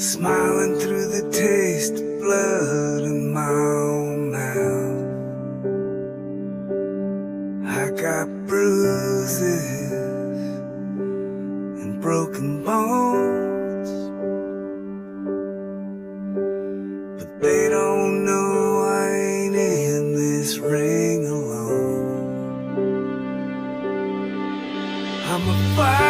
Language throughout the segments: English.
smiling through the taste of blood in my own mouth. I got bruises and broken bones, but they don't know I ain't in this ring alone. I'm a fighter.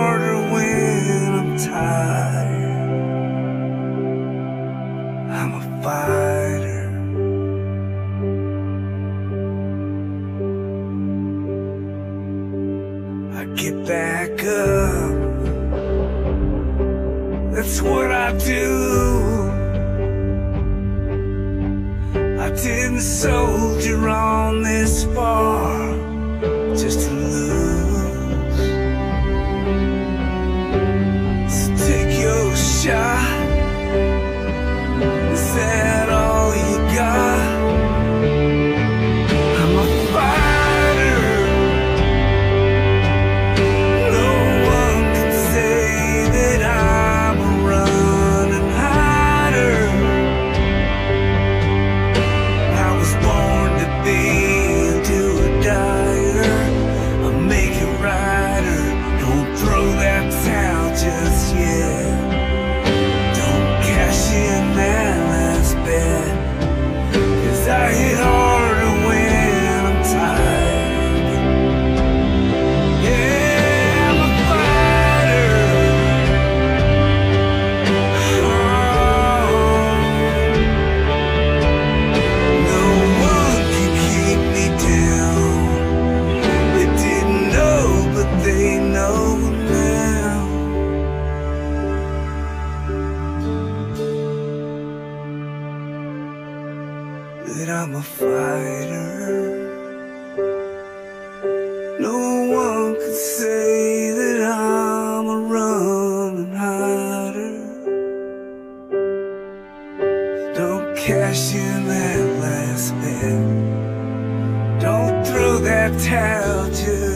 get back up. That's what I do. I didn't soldier Just. Don't cash in that last I That I'm a fighter. No one could say that I'm a running hider. Don't cash in that last bet. Don't throw that towel just